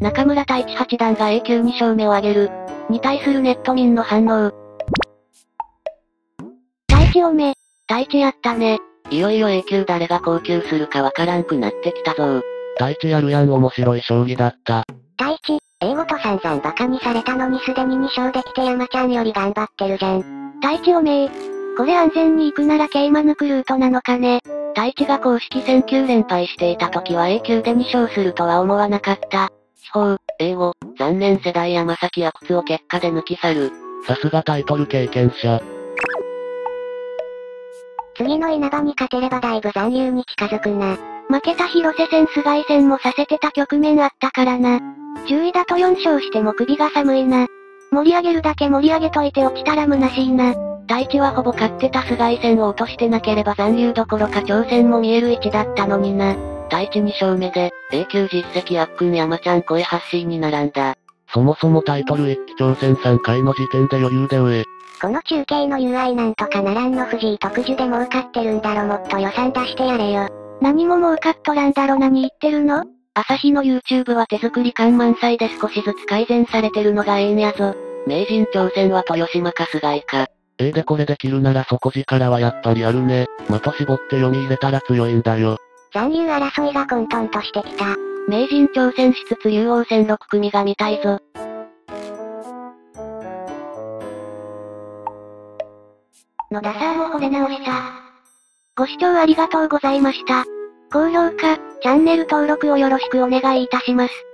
中村太一八段が A 級2勝目を挙げる。に対するネット民の反応。太一おめ。太一やったね。いよいよ A 級誰が高級するかわからんくなってきたぞ太一やるやん面白い将棋だった。太一、英語と散々バカにされたのにすでに2勝できて山ちゃんより頑張ってるじゃん。太一おめえ。これ安全に行くなら桂馬抜くルートなのかね。太一が公式戦9連敗していた時は A 級で2勝するとは思わなかった。司法、英語、残念世代山崎阿久津を結果で抜き去る。さすがタイトル経験者。次の稲葉に勝てればだいぶ残留に近づくな。負けた広瀬戦菅井戦もさせてた局面あったからな。10位だと4勝しても首が寒いな。盛り上げるだけ盛り上げといて落ちたら虚しいな。太一はほぼ勝ってた菅井戦を落としてなければ残留どころか挑戦も見える位置だったのにな。太一2勝目で、A 級実績あっくん山ちゃん超え発信に並んだ。そもそもタイトル1期挑戦3回の時点で余裕で上。この中継の UI なんとかならんの藤井特需で儲かってるんだろもっと予算出してやれよ。何も儲かっとらんだろ何言ってるの？朝日の YouTube は手作り感満載で少しずつ改善されてるのがええんやぞ。名人挑戦は豊島か菅井か。A でこれできるなら底力はやっぱりあるね。的絞って読み入れたら強いんだよ。残留争いが混沌としてきた。名人挑戦しつつ竜王戦6組が見たいぞ。野田さんも惚れ直した。ご視聴ありがとうございました。高評価、チャンネル登録をよろしくお願いいたします。